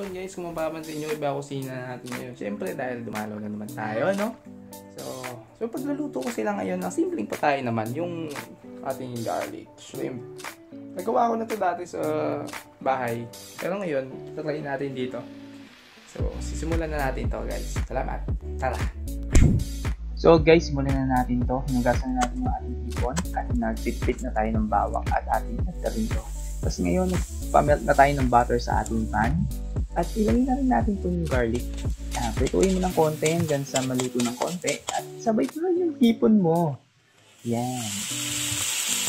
guys, kung mapapansin nyo, iba kusina natin ngayon. Siyempre, dahil dumalaw na naman tayo, no? So, so pagluluto ko sila ngayon, ang simpleng patayin naman, yung ating garlic shrimp. Nagawa ko na to dati sa bahay. Pero ngayon, try natin dito. So, sisimulan na natin to guys. Salamat. Tara! So guys, simulan na natin to. Hinugasan na natin yung ating hipon at nagtitpit na tayo ng bawang at ating nagtarin to. Tapos ngayon, nagpamelt na tayo ng butter sa ating pan. At ilagay na rin natin itong garlic. Ah, prituin mo ng konti hanggang sa maluto ng konti. At sabay ko lang yung hipon mo. Yan.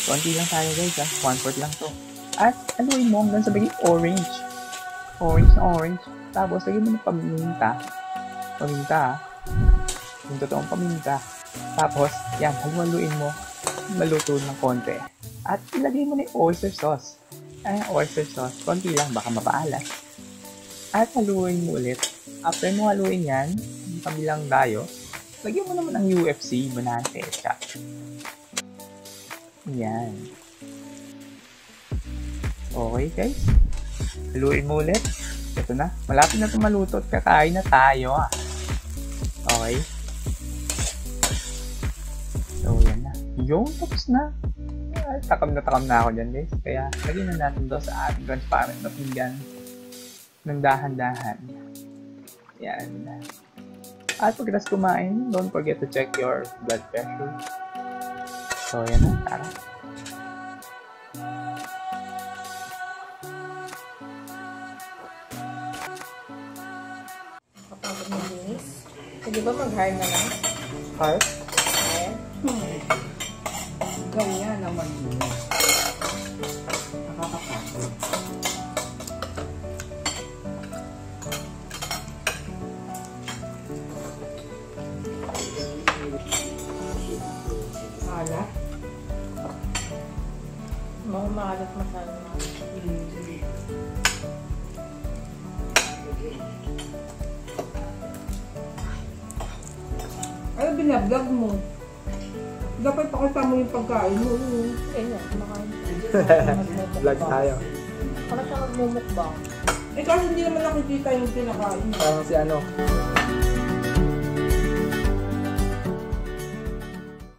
Konti lang tayo guys ha. One fourth lang to. At aluin mo hanggang sa maging orange. Orange na orange. Tapos lagyan mo ng paminta. Paminta ha yung totoong paminta. Tapos, yan, haluhaluin mo, maluto ng konti. At ilagay mo na yung oyster sauce. Ay, oyster sauce, konti lang, baka mapaalat. At haluin mo ulit. After mo haluin yan, yung kabilang dayo, lagyan mo naman ng UFC, banana ketchup. Yan. Okay, guys. Haluin mo ulit. Ito na. Malapit na ito maluto at kakain na tayo. Ah. Okay. So, yan na. Yung, tapos na. Ay, takam na takam na ako dyan, guys. Kaya, lagyan na natin to sa ating transparent na pinggan ng dahan-dahan. Yan. At pagkatapos kumain, don't forget to check your blood pressure. So, yan na. Tara. Kapagod ng linis. Pwede ba mag-hire na lang? Heart? Hire? Ganyan naman yun. Maalat? Mga maalat masyado. Ano binablog mo? Dapat pakita mo yung pagkain mo. Eh. Kumakain. Vlog tayo. Para siya magmumukbang. Eh kasi hindi naman nakikita yung pinakain mo. Parang si ano,